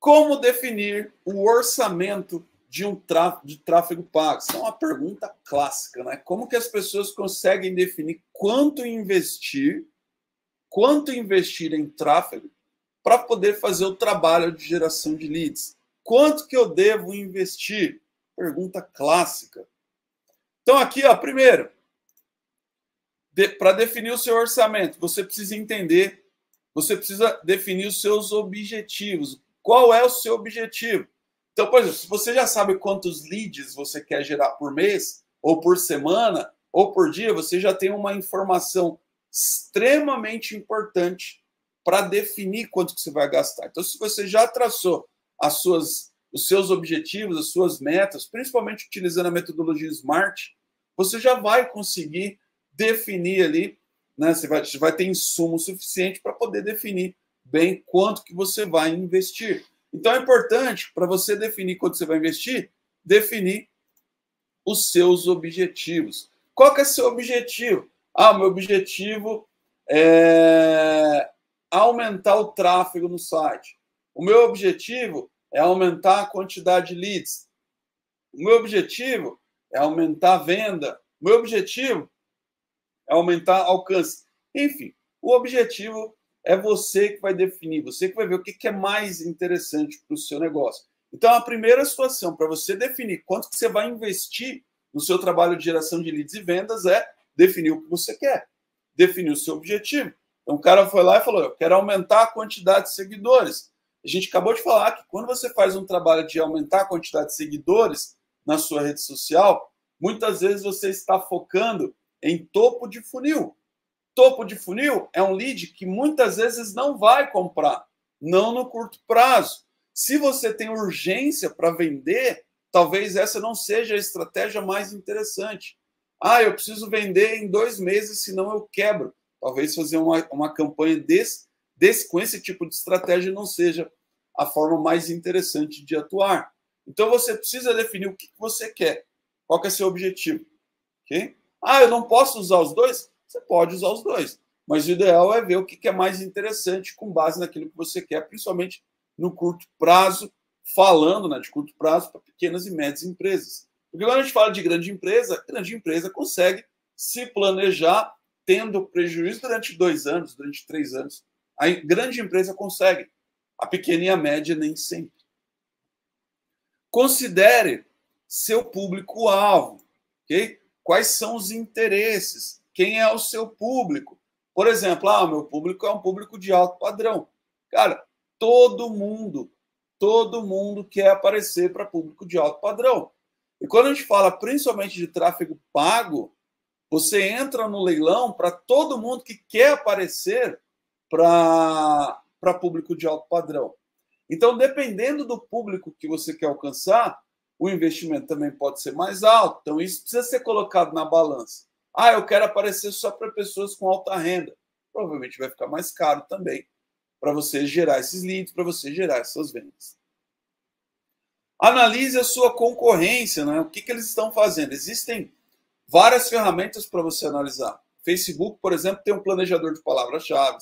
Como definir o orçamento de um tráfego, de tráfego pago? Isso é uma pergunta clássica, né? Como que as pessoas conseguem definir quanto investir, quanto investir em tráfego para poder fazer o trabalho de geração de leads? Quanto que eu devo investir? Pergunta clássica. Então aqui, ó, primeiro, de, para definir o seu orçamento, você precisa entender, você precisa definir os seus objetivos. Qual é o seu objetivo? Então, por exemplo, se você já sabe quantos leads você quer gerar por mês, ou por semana, ou por dia, você já tem uma informação extremamente importante para definir quanto que você vai gastar. Então, se você já traçou as suas, os seus objetivos, as suas metas, principalmente utilizando a metodologia SMART, você já vai conseguir definir ali, né? Você vai, você vai ter insumo suficiente para poder definir bem quanto que você vai investir. Então é importante para você definir quanto você vai investir, definir os seus objetivos. Qual que é seu objetivo? Ah, meu objetivo é aumentar o tráfego no site. O meu objetivo é aumentar a quantidade de leads. O meu objetivo é aumentar a venda. O meu objetivo é aumentar alcance. Enfim, o objetivo é você que vai definir, você que vai ver o que é mais interessante para o seu negócio. Então, a primeira situação para você definir quanto que você vai investir no seu trabalho de geração de leads e vendas é definir o que você quer, definir o seu objetivo. Então, o cara foi lá e falou: Eu quero aumentar a quantidade de seguidores. A gente acabou de falar que quando você faz um trabalho de aumentar a quantidade de seguidores na sua rede social, muitas vezes você está focando em topo de funil. Topo de funil é um lead que muitas vezes não vai comprar, não no curto prazo. Se você tem urgência para vender, talvez essa não seja a estratégia mais interessante. Ah, eu preciso vender em dois meses, senão eu quebro. Talvez fazer uma, uma campanha desse, desse, com esse tipo de estratégia não seja a forma mais interessante de atuar. Então você precisa definir o que você quer, qual que é seu objetivo. ok? Ah, eu não posso usar os dois? Você pode usar os dois. Mas o ideal é ver o que é mais interessante com base naquilo que você quer, principalmente no curto prazo, falando né, de curto prazo para pequenas e médias empresas. Porque quando a gente fala de grande empresa, grande empresa consegue se planejar tendo prejuízo durante dois anos, durante três anos. A grande empresa consegue. A pequena e a média nem sempre. Considere seu público-alvo. ok? quais são os interesses, quem é o seu público. Por exemplo, ah, meu público é um público de alto padrão. Cara, todo mundo, todo mundo quer aparecer para público de alto padrão. E quando a gente fala principalmente de tráfego pago, você entra no leilão para todo mundo que quer aparecer para público de alto padrão. Então, dependendo do público que você quer alcançar, o investimento também pode ser mais alto. Então, isso precisa ser colocado na balança. Ah, eu quero aparecer só para pessoas com alta renda. Provavelmente vai ficar mais caro também para você gerar esses leads, para você gerar essas vendas. Analise a sua concorrência, né? o que, que eles estão fazendo. Existem várias ferramentas para você analisar. Facebook, por exemplo, tem um planejador de palavras-chave.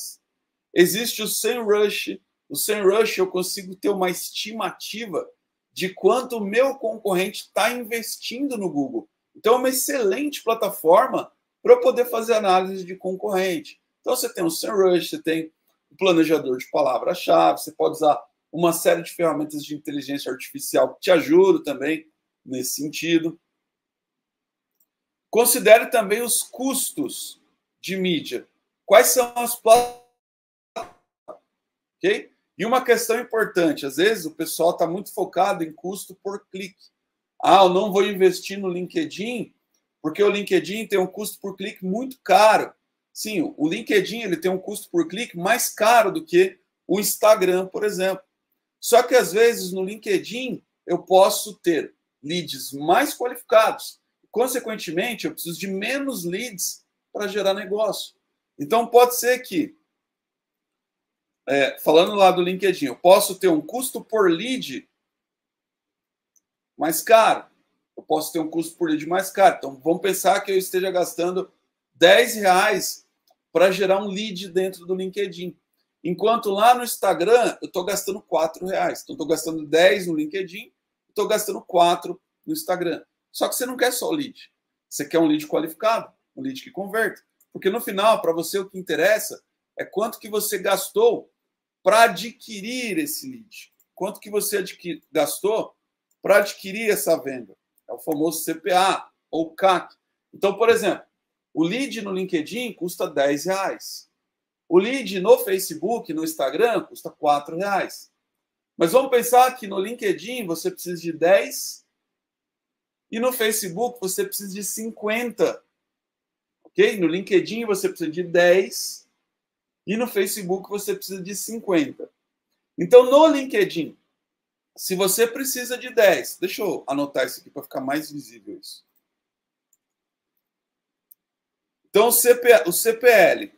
Existe o SEMrush. O SEMrush eu consigo ter uma estimativa de quanto o meu concorrente está investindo no Google. Então, é uma excelente plataforma para poder fazer análise de concorrente. Então, você tem o SEMrush, você tem o planejador de palavras-chave, você pode usar uma série de ferramentas de inteligência artificial que te ajudam também nesse sentido. Considere também os custos de mídia. Quais são as plataformas? E uma questão importante, às vezes o pessoal está muito focado em custo por clique. Ah, eu não vou investir no LinkedIn porque o LinkedIn tem um custo por clique muito caro. Sim, o LinkedIn ele tem um custo por clique mais caro do que o Instagram, por exemplo. Só que às vezes no LinkedIn eu posso ter leads mais qualificados. Consequentemente, eu preciso de menos leads para gerar negócio. Então pode ser que é, falando lá do LinkedIn, eu posso ter um custo por lead mais caro. Eu posso ter um custo por lead mais caro. Então, vamos pensar que eu esteja gastando 10 reais para gerar um lead dentro do LinkedIn. Enquanto lá no Instagram eu estou gastando quatro reais. Então estou gastando 10 no LinkedIn, estou gastando quatro no Instagram. Só que você não quer só lead. Você quer um lead qualificado, um lead que converte. Porque no final, para você, o que interessa é quanto que você gastou para adquirir esse lead. Quanto que você gastou para adquirir essa venda. É o famoso CPA ou CAC. Então, por exemplo, o lead no LinkedIn custa 10 reais. O lead no Facebook, no Instagram, custa 4 reais. Mas vamos pensar que no LinkedIn você precisa de 10 e no Facebook você precisa de 50. Ok? No LinkedIn você precisa de 10 e no Facebook você precisa de 50. Então, no LinkedIn, se você precisa de 10, deixa eu anotar isso aqui para ficar mais visível isso. Então, o, CP, o CPL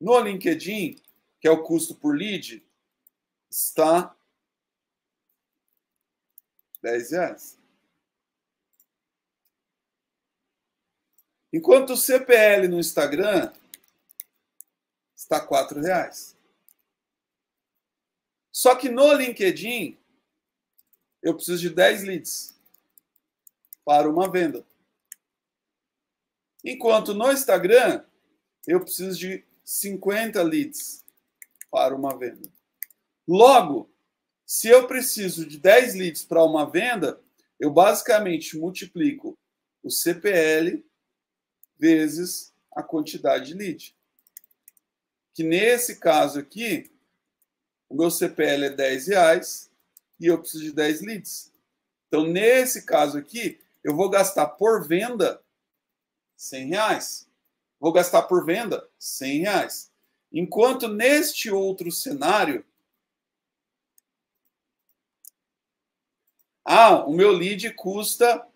no LinkedIn, que é o custo por lead, está 10 reais. Enquanto o CPL no Instagram está 4 reais. Só que no LinkedIn, eu preciso de 10 leads para uma venda. Enquanto no Instagram, eu preciso de 50 leads para uma venda. Logo, se eu preciso de 10 leads para uma venda, eu basicamente multiplico o CPL vezes a quantidade de lead. Que nesse caso aqui, o meu CPL é 10 reais, e eu preciso de 10 leads. Então, nesse caso aqui, eu vou gastar por venda 100 reais. Vou gastar por venda 100 reais. Enquanto neste outro cenário, ah, o meu lead custa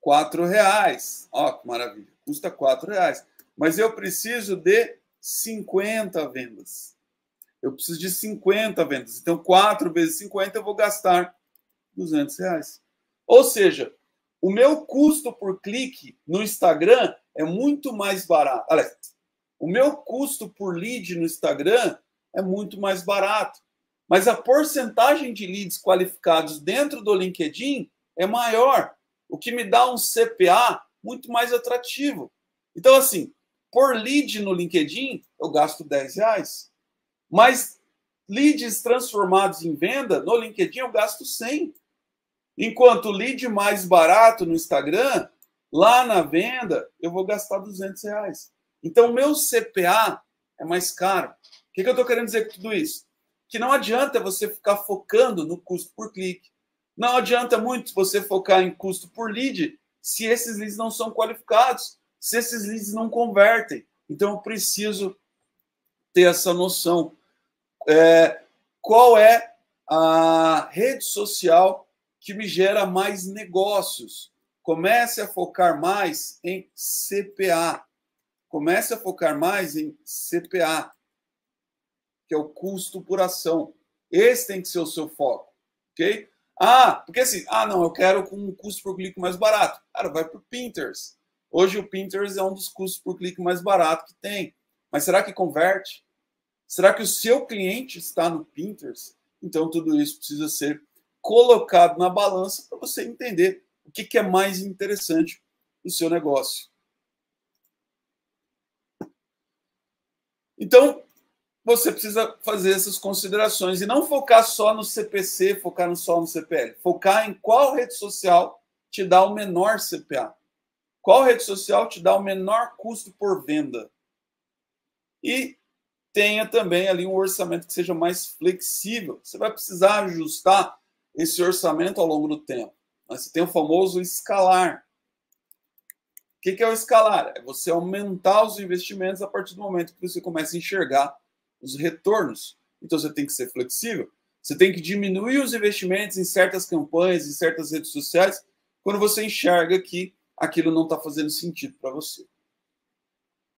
4 reais. Ó, que maravilha. Custa 4 reais. Mas eu preciso de 50 vendas eu preciso de 50 vendas. Então, 4 vezes 50, eu vou gastar 200 reais. Ou seja, o meu custo por clique no Instagram é muito mais barato. Olha, o meu custo por lead no Instagram é muito mais barato. Mas a porcentagem de leads qualificados dentro do LinkedIn é maior, o que me dá um CPA muito mais atrativo. Então, assim, por lead no LinkedIn, eu gasto 10 reais. Mas leads transformados em venda, no LinkedIn eu gasto 100. Enquanto lead mais barato no Instagram, lá na venda, eu vou gastar 200 reais. Então, meu CPA é mais caro. O que, que eu estou querendo dizer com tudo isso? Que não adianta você ficar focando no custo por clique. Não adianta muito você focar em custo por lead se esses leads não são qualificados, se esses leads não convertem. Então, eu preciso ter essa noção é, qual é a rede social que me gera mais negócios. Comece a focar mais em CPA. Comece a focar mais em CPA, que é o custo por ação. Esse tem que ser o seu foco, ok? Ah, porque assim, ah, não, eu quero com um custo por clique mais barato. Cara, vai para o Pinterest. Hoje o Pinterest é um dos custos por clique mais barato que tem. Mas será que converte? Será que o seu cliente está no Pinterest? Então, tudo isso precisa ser colocado na balança para você entender o que, é mais interessante no seu negócio. Então, você precisa fazer essas considerações e não focar só no CPC, focar só no CPL. Focar em qual rede social te dá o menor CPA. Qual rede social te dá o menor custo por venda. E tenha também ali um orçamento que seja mais flexível. Você vai precisar ajustar esse orçamento ao longo do tempo. Você tem o famoso escalar. O que é o escalar? É você aumentar os investimentos a partir do momento que você começa a enxergar os retornos. Então você tem que ser flexível. Você tem que diminuir os investimentos em certas campanhas, em certas redes sociais, quando você enxerga que aquilo não está fazendo sentido para você.